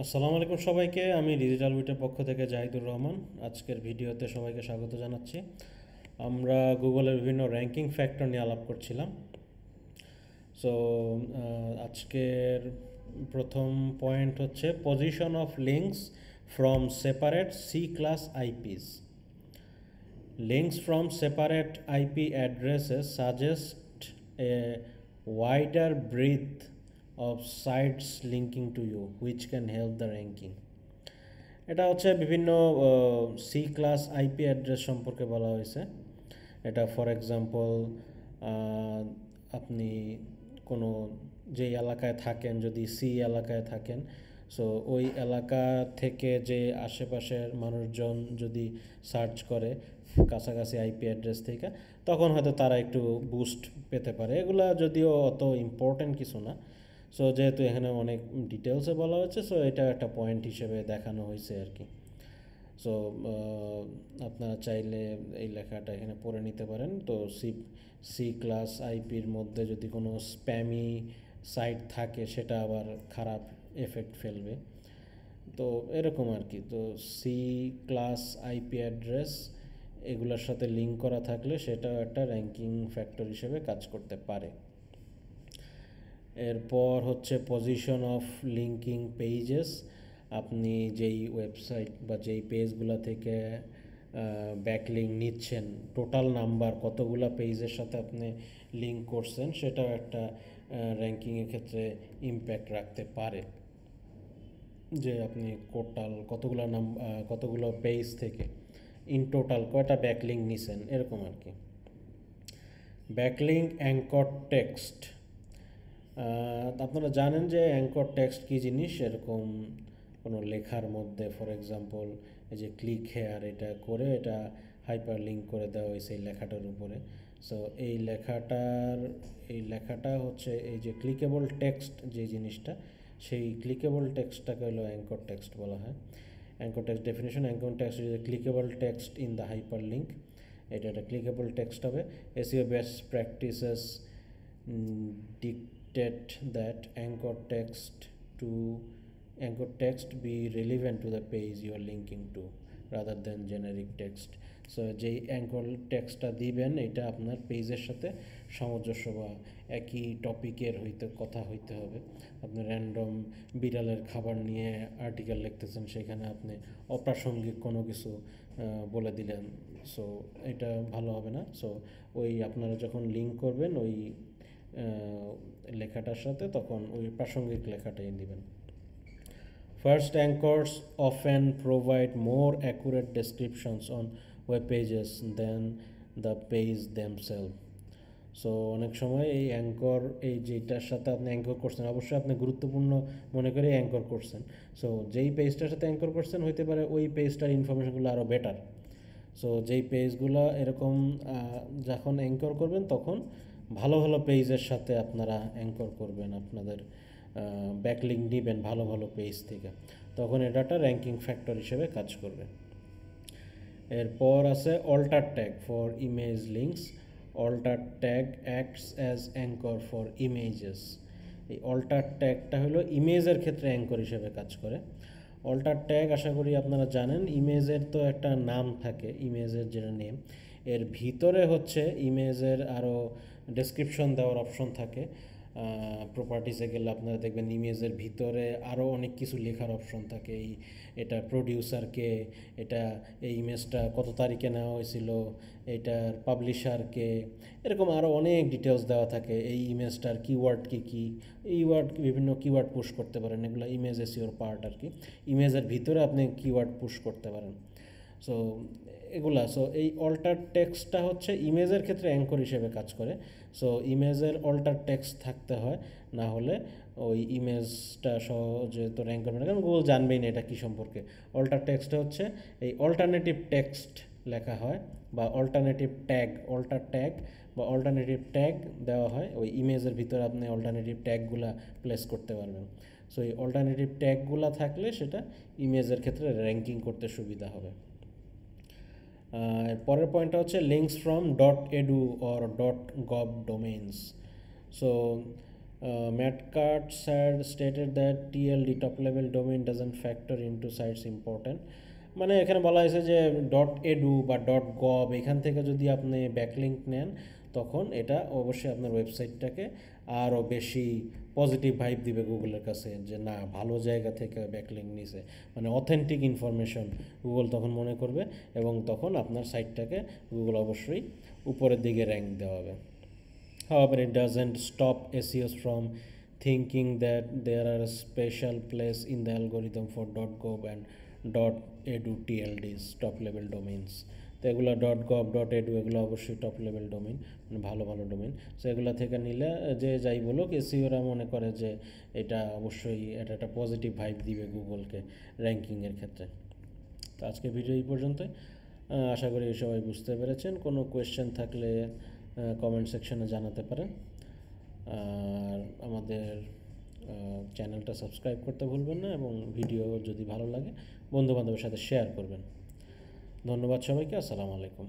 আসসালামু আলাইকুম সবাইকে, আমি ডিজিটাল উইটের পক্ষ থেকে জাহিদুর রহমান। আজকের ভিডিওতে সবাইকে স্বাগত জানাচ্ছি। আমরা গুগলের বিভিন্ন র্যাঙ্কিং ফ্যাক্টর নিয়ে আলাপ করছিলাম। সো আজকের প্রথম পয়েন্ট হচ্ছে position of links from separate C class IPs Links from separate IP addresses suggest a wider breadth of sites linking to you, which can help the ranking. এটা হচ্ছে বিভিন্ন C class IP address সম্পর্কে বলা হয়েছে। এটা for example আপনি কোনো যে এলাকায় থাকেন যদি সি এলাকায় থাকেন সো ওই এলাকা থেকে যে আশেপাশের মানুষজন যদি সার্চ করে কাছাকাছি আইপি অ্যাড্রেস থেকে তখন হয়তো তারা একটু বুস্ট পেতে পারে। এগুলা যদিও অত ইম্পর্টেন্ট কিছু না। সো যেহেতু এখানে অনেক ডিটেলসে বলা হয়েছে সো এটা একটা পয়েন্ট হিসেবে দেখানো হয়েছে আর কি। সো আপনারা চাইলে এই লেখাটা এখানে পড়ে নিতে পারেন। তো সি সি ক্লাস আইপির মধ্যে যদি কোনো স্প্যামি সাইট থাকে, সেটা আবার খারাপ এফেক্ট ফেলবে। তো এরকম আর কি। তো সি ক্লাস আইপি অ্যাড্রেস এগুলোর সাথে লিঙ্ক করা থাকলে সেটাও একটা র্যাঙ্কিং ফ্যাক্টর হিসেবে কাজ করতে পারে। এরপর হচ্ছে পজিশন অফ লিঙ্কিং পেজেস আপনি যেই ওয়েবসাইট বা যেই পেজগুলো থেকে ব্যাকলিঙ্ক নিচ্ছেন টোটাল নাম্বার কতগুলো পেজের সাথে আপনি লিঙ্ক করছেন, সেটাও একটা র্যাঙ্কিংয়ের ক্ষেত্রে ইম্প্যাক্ট রাখতে পারে। যে আপনি টোটাল কতগুলো নাম কতগুলো পেজ থেকে ইন টোটাল কয়টা ব্যাকলিঙ্ক নিছেন, এরকম আর কি। ব্যাকলিঙ্ক অ্যাঙ্কর টেক্সট আপনারা জানেন যে অ্যাঙ্কর টেক্সট কী জিনিস? এরকম কোনো লেখার মধ্যে ফর এক্সাম্পল এই যে ক্লিক হেয়ার এটা করে, এটা হাইপার লিঙ্ক করে দেওয়া হয়েছে এই লেখাটার উপরে। সো এই লেখাটার, এই লেখাটা হচ্ছে এই যে ক্লিকেবল টেক্সট যে জিনিসটা, সেই ক্লিকেবল টেক্সটটাকে হলো অ্যাঙ্কর টেক্সট বলা হয়। Anchor text definition anchor text is clickable text in the hyperlink এটা একটা ক্লিকেবল টেক্সট হবে। SEO best practices dictate that anchor text to, anchor text be relevant to the page you are linking to, rather than generic text. So যেই anchor টেক্সটটা দিবেন, এটা আপনার পেজের সাথে সামঞ্জস্য বা একই টপিকের হইতে কথা হইতে হবে। আপনি র্যান্ডম বিড়ালের খাবার নিয়ে আর্টিকেল লিখতেছেন, সেখানে আপনি অপ্রাসঙ্গিক কোনো কিছু বলে দিলেন। সো এটা ভালো হবে না। সো ওই আপনারা যখন লিঙ্ক করবেন, ওই লেখাটার সাথে তখন ওই প্রাসঙ্গিক লেখাটাই দিবেন first anchors often provide more accurate descriptions on web pages than the page themselves so অনেক সময় এই অ্যাঙ্কর এই যেটার সাথে আপনি অ্যাঙ্কর করছেন, অবশ্যই আপনি গুরুত্বপূর্ণ মনে করে অ্যাঙ্কর করছেন। সো যেই পেজটার সাথে অ্যাঙ্কর করছেন, হইতে পারে ওই পেজটার ইনফরমেশনগুলো আরও বেটার সো যেই পেজগুলো এরকম যখন অ্যাঙ্কর করবেন, তখন ভালো ভালো পেজের সাথে আপনারা অ্যাঙ্কর করবেন, আপনাদের ব্যাকলিঙ্ক দিবেন ভালো ভালো পেজ থেকে। তখন এটা একটা র্যাঙ্কিং ফ্যাক্টর হিসেবে কাজ করবে। এরপর আছে alt tag for image links alt tag acts as anchor for images এই অল্টার ট্যাগটা হলো ইমেজের ক্ষেত্রে অ্যাঙ্কর হিসেবে কাজ করে। অল্টার ট্যাগ আশা করি আপনারা জানেন ইমেজের তো একটা নাম থাকে ইমেজের যেটা নেম এর ভিতরে হচ্ছে ইমেজের আরও ডেসক্রিপশন দেওয়ার অপশন থাকে। প্রপার্টিসে গেলে আপনারা দেখবেন ইমেজের ভিতরে আরও অনেক কিছু লেখার অপশন থাকে। এই এটা প্রডিউসারকে এটা এই ইমেজটা কত তারিখে নেওয়া হয়েছিল, এটার পাবলিশারকে এরকম আরও অনেক ডিটেলস দেওয়া থাকে। এই ইমেজটার কিওয়ার্ড কী কী, এই ওয়ার্ড বিভিন্ন কিওয়ার্ড পুশ করতে পারেন। এগুলো ইমেজ এস পার্ট আর কি। ইমেজের ভিতরে আপনি কিওয়ার্ড পুশ করতে পারেন। সো এগুলা সো এই অল্টার টেক্সটটা হচ্ছে ইমেজের ক্ষেত্রে অ্যাঙ্কর হিসেবে কাজ করে। সো ইমেজের অল্টার টেক্সট থাকতে হয়, না হলে ওই ইমেজটা সহজে তো র্যাঙ্ক করবে না কারণ গুগল জানবেই না এটা কী সম্পর্কে। অল্টার টেক্সট হচ্ছে এই অল্টারনেটিভ টেক্সট লেখা হয়, বা অল্টারনেটিভ ট্যাগ অল্টার ট্যাগ বা অল্টারনেটিভ ট্যাগ দেওয়া হয়। ওই ইমেজের ভিতরে আপনি অল্টারনেটিভ ট্যাগগুলা প্লেস করতে পারবেন। সো এই অল্টারনেটিভ ট্যাগগুলা থাকলে সেটা ইমেজের ক্ষেত্রে র্যাঙ্কিং করতে সুবিধা হবে। পরের পয়েন্টটা হচ্ছে links from dot edu or dot gov domains so Matt Katz had stated that TLD top level domain doesn't factor into sites important. মানে এখানে বলা হয়েছে যে ডট এডু বা ডট গভ এখান থেকে যদি আপনি ব্যাকলিঙ্ক নেন, তখন এটা অবশ্যই আপনার ওয়েবসাইটটাকে আরও বেশি পজিটিভ ভাইব দিবে গুগলের কাছে যে না, ভালো জায়গা থেকে ব্যাকলিং নিছে। মানে অথেন্টিক ইনফরমেশন গুগল তখন মনে করবে এবং তখন আপনার সাইটটাকে গুগল অবশ্যই উপরের দিকে র্যাঙ্ক দেওয়া হবে। However it doesn't stop SEOs from thinking that there are special place in the algorithm for dot gov and dot edu TLDs top level domains তো এগুলো ডট গভ ডট এডু এগুলো অবশ্যই top level domain মানে ভালো ভালো domain so এগুলো থেকে নিলে যে যাই বলুক এসিওরা মনে করে যে এটা অবশ্যই, এটা একটা পজিটিভ ভাইব দিবে গুগলকে র্যাঙ্কিংয়ের ক্ষেত্রে। তো আজকে ভিডিও এই পর্যন্তই। আশা করি সবাই বুঝতে পেরেছেন। কোনো কোয়েশ্চেন থাকলে কমেন্ট সেকশনে জানাতে পারেন। আর আমাদের চ্যানেলটা সাবস্ক্রাইব করতে ভুলবেন না এবং ভিডিও যদি ভালো লাগে, বন্ধুবান্ধবের সাথে শেয়ার করবেন। ধন্যবাদ সবাইকে আসসালামু আলাইকুম।